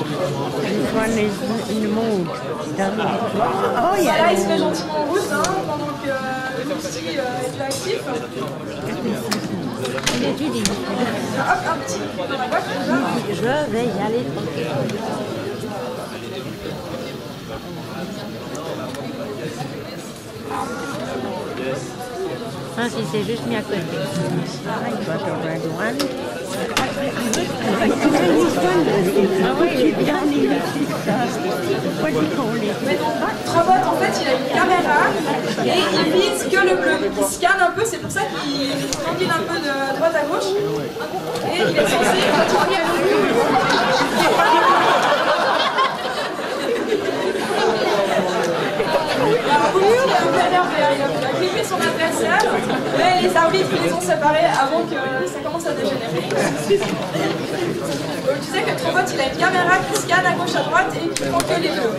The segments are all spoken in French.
One is in the mood. Doesn't it? Oh Voilà, yeah. il se met gentiment en route hein, pendant que euh, petit euh, est actif. Il Hop, un petit. Je vais y aller. Ah, si c'est juste mis à côté. Ah, il a. Ah oui, et il vise que le bleu. Il scanne un peu, c'est pour ça qu'il tranquille un peu de droite à gauche. Et il est censé continuer Alors, Boubou, il a- grippé son adversaire, mais les arbitres les ont séparés avant que ça commence à dégénérer. Donc, je disais que Trobot, il a une caméra qui scanne à gauche à droite et qui prend que les bleus.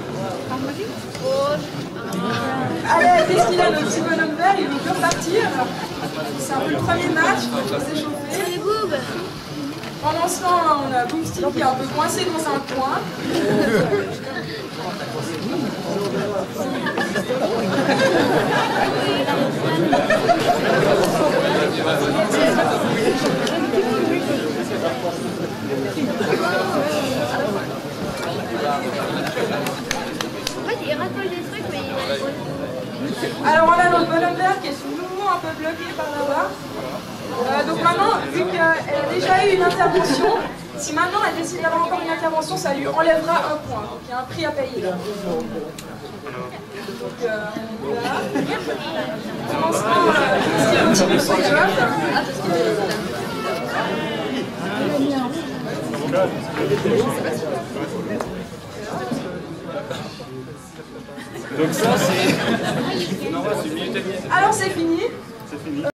Allez, qu'est-ce qu'il a, le petit bonhomme vert? Il veut que repartir. C'est un peu le premier match, il faut s'échauffer. Pendant ce temps, on a Boomstick qui est un peu coincé dans un coin. En fait, il rafole des trucs, mais il Alors on a notre bonhomme qui est sous nouveau un peu bloqué par là-bas. Euh, donc maintenant, vu qu'elle a déjà eu une intervention, si maintenant elle décide d'avoir encore une intervention, ça lui enlèvera un point. Donc il y a un prix à payer. Donc euh, ce temps, euh. Donc ça, c'est... Alors c'est fini. C'est fini. Euh,